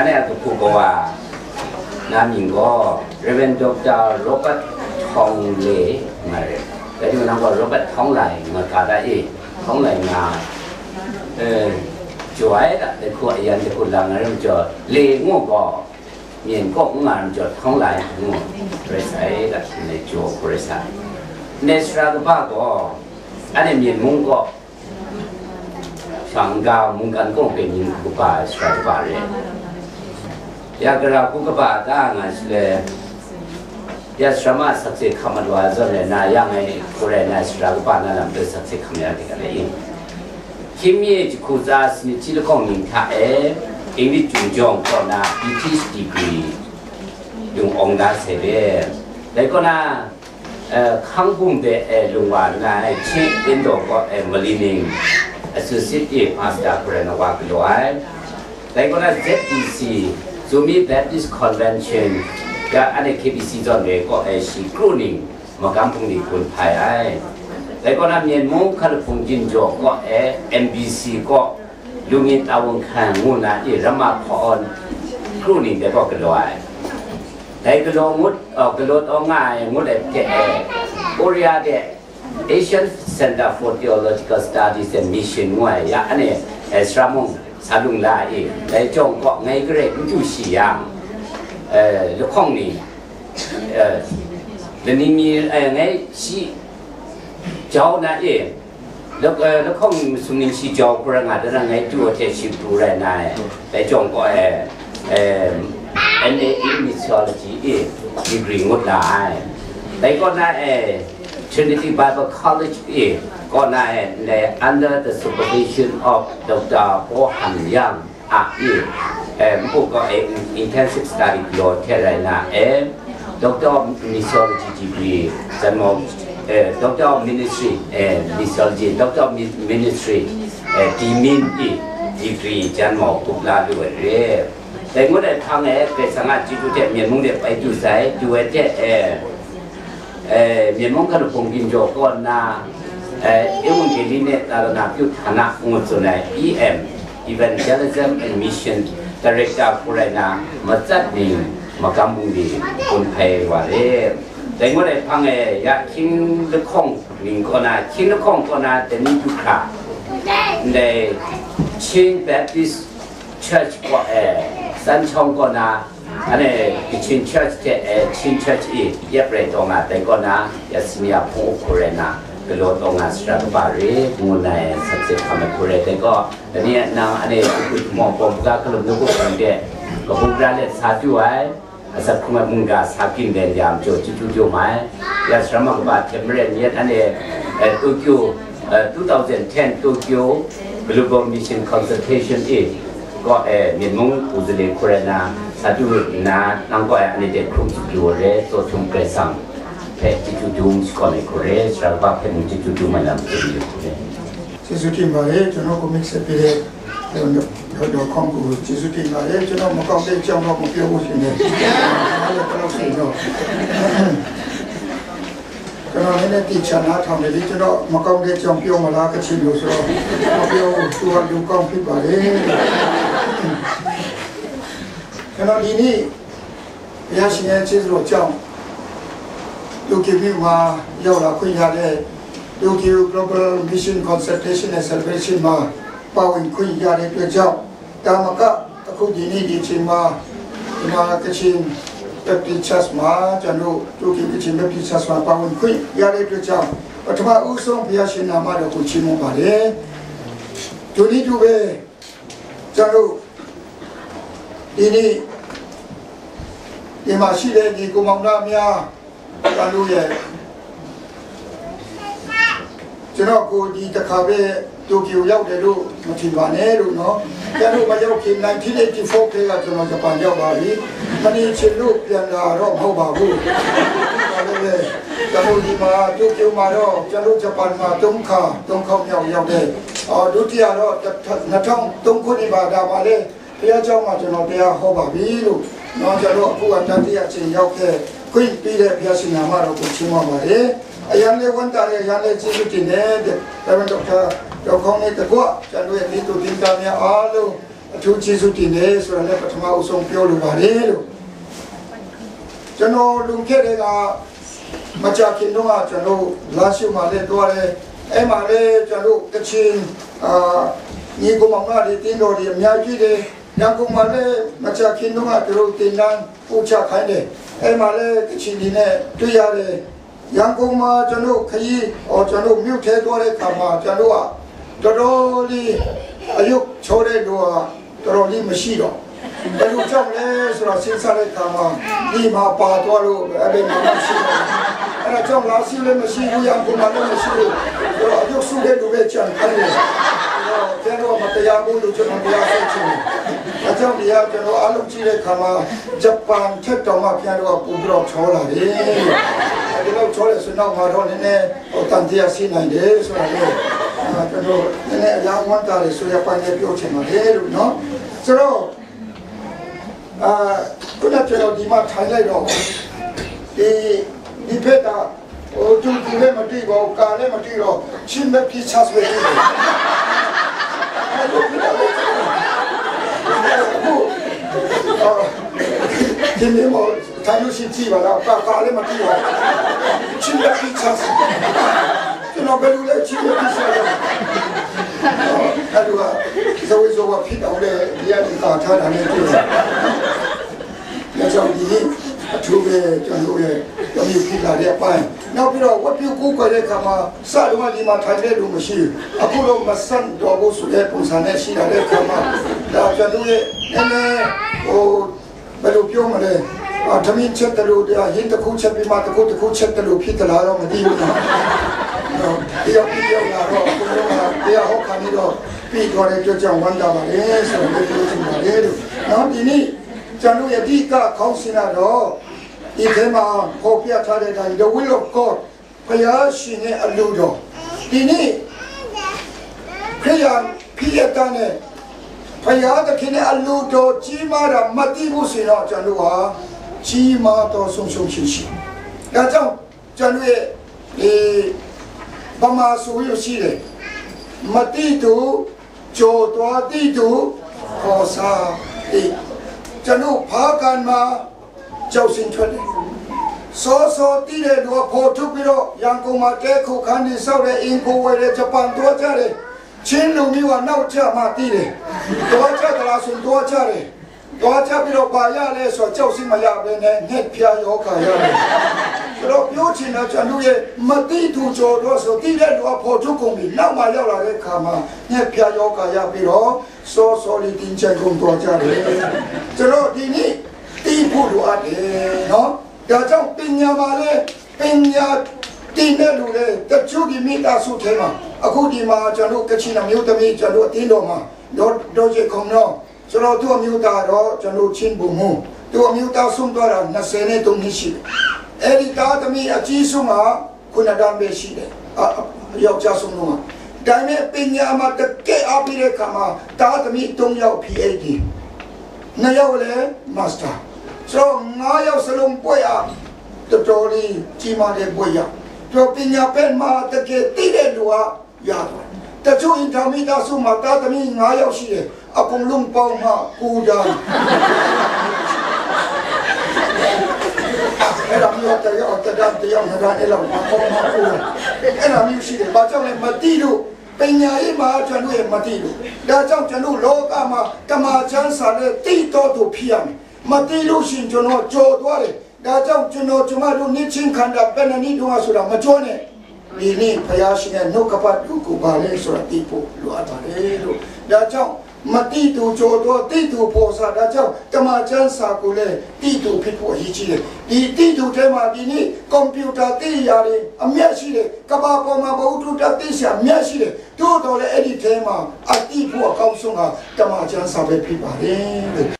안에 그 부고와 남인고 레벤독자 로버트 mà 말이에요. 그래서 남고 로버트 텅라이 뭐 가다이 텅라이나 좋아해다. 내 그거 이한테 골랑을 저 레고고 miền cổ cũng làm cho không lại cũng presa ấy là này chỗ presa nên ra cái ba có anh em miền mông có phẳng cao mông cắn cũng cái nhìn của bà ra cái đấy Yagaraku kaba danga sile ya sama sakse kamadwa zole na yang ai kore na sragu pa na lambe sakse kamera de kale in kimye ji kuza sini tilkong min ta e ingi junjong ko na BTS degree yung ongda sebe dai ko na khangbung de e lungwa na ai che indo ko e malining associate master kore na wa ko ai dai ko na ZDC To me, Baptist Convention ga ane KBC zon re ko e si kruning makampung di kun pai ai. Lai ko nam nyen mu khal pung jin jo ko e MBC ko lungin tawung khang nguna i rama ko on kruning de ko kelo ai. Lai kelo ngut o kelo to ngai ngut e ke e. Korea de Asian Center for Theological Studies and Mission ngwa ya ane Sramong ငွေရအနေအစရမုံစာလုံလာအေအဲကြောင့်ကောငယ်ကလေးကျူရှိရအဲလခေါင်နီအဲလနီမီအဲငယ်ရှိကြောင်းနာအေလောကလခေါင်စုန်ရှိကြောင်းပရငါတရငယ်ကျူအထက်ရှိပူရနိုင်အဲကြောင့်ကောအဲအဲ NA in Missiology အေ degree ငုတ်လာအဲဒါကောနာအဲ Trinity Bible College Konaen lay under the supervision of Dr. Bo Han Yang at U. Um, who got an intensive study North Carolina and Doctor of Mythology degree, some of uh, Doctor of Ministry and uh, Mythology, Doctor of Ministry, uh, Dimin degree, Jan Mok, Tukla, do it. Yeah. แต่งดทางเอเกสังอาจิตุเจเมียนมงเดไปจุไซจุเอเจเอเอเมียนมงกระดุพงกินโจก่อนนา Uh, Evangeline Taranapio Tana Ngutsune, EM, Evangelism and Mission. Director Kurena Matsatning Makambundi Kunpei Wale. Tại ngôi này phang nghề ya chính đức không mình có na chính đức không có na tên đức khả để chính Baptist Church có ẻ san trong có na anh ấy chính church thế church ý yếp rồi tông à tại có na yasmia phong Kurena งละคงลิงก็นาคิงละคงก็นาแต่นี่ทุกขาในชิงแบบดิสเชิร์ชก็เอสันชงก็นา ane kitchen church te chin church i yebre to nga te ko na yasmia pho kore na kelo to nga stra ba re nguna e sakse khame kore te ko ni na ane ku mo po ga kelo no ko de ko bu ra le sa ju ai asa kuma munga sakin den jam jo chu chu jo mai ya srama ko ba temre ni ane Tokyo 2010 Tokyo Global Mission Consultation ก็เออมีมุงอุจเลคุเรนาสาธุนานังก็เอออันนี้เด็กครุมจิจูเรโซชุมเกรซัง Institutum Scholare Korea, Stralbakken Institutum Malam Korea. ကျေးဇူးတင်ပါတယ်ကျွန်တော်ကိုမစ်ဆက်ပေးတဲ့ဒေါက်တာခေါင်းကိုကျေးဇူးတင်ပါတယ်ကျွန်တော်မကောက်တဲ့အကြောင်းတော့မပြောဘူးရှင်လေအားလုံးကတော့ရှင်တော့ကျွန်တော်လည်းတိချာနာထောင်တယ်လေကျွန်တော်မကောက်တဲ့အကြောင်းပြောမလားကချင်လို့ဆိုတော့မပြောဘူးသူကလူကောက်ဖြစ်ပါလေကျွန်တော်ဒီနေ့ရရှိတဲ့ကျေးဇူးတော်ကြောင့် လူကြီးမှာရောက်လာခွင့်ရတဲ့ Tokyo Global Mission Consultation and Celebration မှာပါဝင်ခွင့်ရတဲ့အတွက်ကြောင့်တာမကအခုဒီနေ့ဒီချိန်မှာဒီမှာကချင် Baptist Church မှာကျွန်တော်တို့ Tokyo ကချင် Baptist Church မှာပါဝင်ခွင့်ရတဲ့အတွက်ကြောင့်ပထမဦးဆုံးဘုရားရှင်နာမတော်ကိုချီးမွမ်းပါတယ်။ဒီနေ့တူပဲကျွန်တော်ဒီနေ့ဒီမှာရှိတဲ့ဒီကုမောင်သားများကျွ န်တော်ရဲ့ကျွန်တော်ကိုဒီတစ်ခါပဲတိုကျိုရောက်တယ်လို့မထင်ပါနဲ့လို့နော်ကျွန်တော်မရောက်ခင်1984ခေတ်ကကျွန်တော်ဂျပန်ရောက်ပါပြီမနေချင်လို့ပြန်လာတော့မဟုတ်ပါဘူးဒါလည်းပဲကျွန်တော်ဒီမှာတိုကျိုမှာတော့ကျွန်တော်ဂျပန်မှာ၃ခါ၃ခေါက်မြောက်ရောက်တယ်အော်ဒုတိယတော့2003ခုနှစ်ပါဒါပါလေတရားကျောင်းမှာကျွန်တော်တရားဟောပါပြီလို့နော်ကျွန်တော်အခုကတတိယအချိန်ရောက်ခဲ့ ခွင့်ပြီးတဲ့ဘုရားရှင်နာမတော်ကိုချီးမွမ်းပါတယ်အရန်လေးဝန်တာရရန်လေးကျေးဇူးတင်တယ်တဲ့ဒါပေမဲ့ဒေါက်တာဒေါက်ကောင်းနေတဲ့ကွာကျွန်တော်ရဲ့ဒီတူတင်တာများအားလုံးအထူးကျေးဇူးတင်တယ်ဆိုတာလည်းပထမအဆုံးပြောလိုပါတယ်လို့ကျွန်တော်လူခဲ့တဲ့ကမကြခင်တော့ကျွန်တော်လာရှိမှလည်းတော့တယ်အဲ့မှာလည်းကျွန်တော်ကချင်အာညီကောင်မတွေတင်းတော်တွေအများကြီးတယ်ရန်ကုန်မှာလည်းမကြခင်တော့သူတို့တင်တန်းပို့ချခိုင်းတယ် အဲ့မှာလည်းကချင်ဒီနဲ့တွေ့ရတယ်ရန်ကုန်မှာကျွန်တော်ခရီးဟောကျွန်တော်မြို့ထဲသွားတဲ့ခါမှာကျွန်တော်ကတော်တော်လေးအယုတ်ချိုးတဲ့လူကတော်တော်လေးမရှိတော့ဘယ်လိုကြောင့်လဲဆိုတော့စဉ်းစားတဲ့အခါမှာဒီမှာပါသွားလို့အဲ့ဒီမှာမရှိတော့အဲ့ဒါကြောင့်လာစီလည်းမရှိဘူးရကုန်မှာလည်းမရှိဘူးဆိုတော့အယုတ်စုတဲ့လူပဲကြံခိုင်းတယ်တော့ ကျွန်တော်မတရားဘူးလို့ကျွန်တော်တရားဆွချင်တယ်အကြောင်းတရားကျွန်တော်အားလုံးကြည့်တဲ့အခါမှာဂျပန်ထက်တော်မှပြန်တော့ပူပြီးတော့ချောလာတယ်အဲဒီတော့ချောလဲဆိုတော့မှာတော့နည်းနည်းဟိုတန်တရားစီးနိုင်တယ်ဆိုတာလေအဲကျွန်တော်နည်းနည်းအလားဝမ်းတာလေဆိုရပန်ရပြောချင်ပါတယ်လို့နော်ဆိုတော့အာခုနကကျွန်တော်ဒီမှာထိုင်လိုက်တော့ဒီဒီဖက်က ဟိုသူဒီလည်းမတိပါဘူးကာလည်းမတိတော့ချင်းမဲ့ပြချဆွဲနေတယ်ဒီနေ့မထိုင်လို့ရှိကြည့်ပါလားကာကာလည်းမတိပါဘူးချင်းမဲ့ပြချဆွဲကျွန်တော်ဘယ်လိုလဲချင်းမဲ့ပြချဆွဲအဲ့ဒါကဇဝေဇဝဖြစ်အောင်လေဒီရဒီကာထားတာနဲ့တွေ့တယ်။ဒါကြောင့်ဒီနေ့အထူးပဲကျွန်တော်ရဲ့ တမျိုးဖြစ်လာတဲ့အပိုင်းနောက်ပြီးတော့ဝတ်ပြုကိုးကွယ်တဲ့အခါမှာစတော့ဒီမှာထိုင်တဲ့လူမရှိဘူးအခုတော့မဆန်တော့ဘူးဆိုတဲ့ပုံစံနဲ့ရှိလာတဲ့အခါမှာဒါကျွန်တော်ရဲ့နည်းနည်းဟိုဘယ်လိုပြောမလဲအာသမင်းချက်တလို့ဒါဟင်းတစ်ခုချက်ပြီးမှတစ်ခုတစ်ခုချက်တလို့ဖြစ်လာတော့မသိဘူးနော်။ဒီရောက်ပြီးရောက်လာတော့ဘုရားကတရားဟောခံပြီးတော့ပြီးတော့တဲ့ကြွကြောင်ဝမ်းသာပါလေဆိုတော့ပြောချင်ပါလေလို့နော်ဒီနေ့ကျွန်တော်ရဲ့အဓိကခေါင်းစဉ်ကတော့ ဒီထဲမှာဟောပြထားတဲ့အတိုင်း the will of God ဘုရားရှင်ရဲ့အလိုတော်ဒီနေ့ခရိယာဖြစ်ရတဲ့ဘုရားသခင်ရဲ့အလိုတော်ကြီးမားတာမသိဘူးဆိုတော့ကျွန်တော်ဟာကြီးမားတော်ဆုံးရှုံးရှိရှိဒါကြောင့်ကျွန်တော်ရဲ့ဒီဗမာဆိုရရှိတယ်မတိတူကြော်တော်တိတူခေါ်စားဒီကျွန်တော်ဘာကန်မှာ ကြောက်စင်ထွက်တယ်စောစောတည်တဲ့လူကပေါ်ထုတ်ပြီးတော့ရန်ကုန်မှာတဲခုခန်းဒီဆောက်တဲ့အင်ကိုဝယ်တဲ့ဂျပန်သွားကြတယ်ချင်းလူမျိုးကနောက်ကျမှတည်တယ်သွားကြကြလားဆိုသွားကြတယ်သွားကြပြီးတော့ပါရလဲဆိုကြောက်စင်မရဘဲနဲ့ငှက်ဖျားရောခါရတယ်ဆိုတော့ပြောချင်တာကျွန်တော်ရဲ့မတိသူကျော်တော့ဆိုတည်တဲ့လူကပေါ်ထုတ်ကုန်ပြီနောက်မှရောက်လာတဲ့ခါမှာငှက်ဖျားရောခါရပြီးတော့စောစောလေးတင်ချင်ကုန်သွားကြတယ်ကျွန်တော်ဒီနေ့တီး ဖို့လိုအပ်တယ်နော်ဒါကြောင့်ပညာမှာလဲပညာတင်တဲ့လူတွေတချို့ဒီမိသားစုထဲမှာအခုဒီမှာကျွန်တော်ကချင်အမျိုးသမီးကျွန်တော်အတင်းတော်မှာတော့တော့ချေခုံတော့ကျွန်တော်သူ့အမျိုးသားတော့ကျွန်တော်ချင်းဘုံမသူ့အမျိုးသားဆုံးသွားတာ23နှစ်ရှိတယ်အဲ့ဒီသားသမီးအကြီးဆုံးကခုနတန်းပဲရှိတယ်အယောက်ျားဆုံးတော့ဒါနဲ့ပညာမှာတကယ်အပိတဲ့ခါမှာသားသမီး3ယောက် PhD နှစ်ယောက်လည်း master ဆိုတော့ငါးယောက်စလုံးပွက်ရတော်တော်လေးကြီးမားတဲ့ပွက်ရပြောပညာပဲမှာတကယ်သိတဲ့လူကရတယ်တချို့အင်တာမီတာစုမှာတာသမီး9ယောက်ရှိတယ်အကုန်လုံးပေါင်းမှ9တန်းအဲ့ဒါမျိုးတရားတရားတရားငါအဲ့လောက်အကုန်မှ9အဲ့ဒါမျိုးရှိတယ်ဘာကြောင့်လဲမသိလို့ပညာရေးမှာကျွန်တော်ရဲ့မသိလို့ဒါကြောင့်ကျွန်တော်လောကမှာတမန်ချမ်းစာနဲ့တိတော်သူဖြစ်ရမယ် မသိလို့ရှင်ကျွန်တော်ကြော်သွားတယ်ဒါကြောင့်ကျွန်တော်ကျွန်မတို့နေချင်းခန္ဓာပဲ့နည်းတော့ဆိုတာမကြောနဲ့ဒီနေ့ဘုရားရှင်ရဲ့နှုတ်ကပတ်ကိုပါလဲဆိုတာသိဖို့လိုအပ်ပါတယ်လို့ဒါကြောင့်မတိတူကြောတော့တိတူပေါ်စားဒါကြောင့်တမန်ကျမ်းစာကိုလည်းတိတူဖြစ်ဖို့အရေးကြီးတယ်ဒီတိတူထဲမှာဒီနေ့ကွန်ပျူတာသိရတယ်အမျက်ရှိတယ်ကဘာပေါ်မှာဘုဒ္ဓတသိစရာအမျက်ရှိတယ်တို့တော်လည်းအဲ့ဒီထဲမှာအတိဖို့အကောင်းဆုံးကတမန်ကျမ်းစာပဲဖြစ်ပါတယ်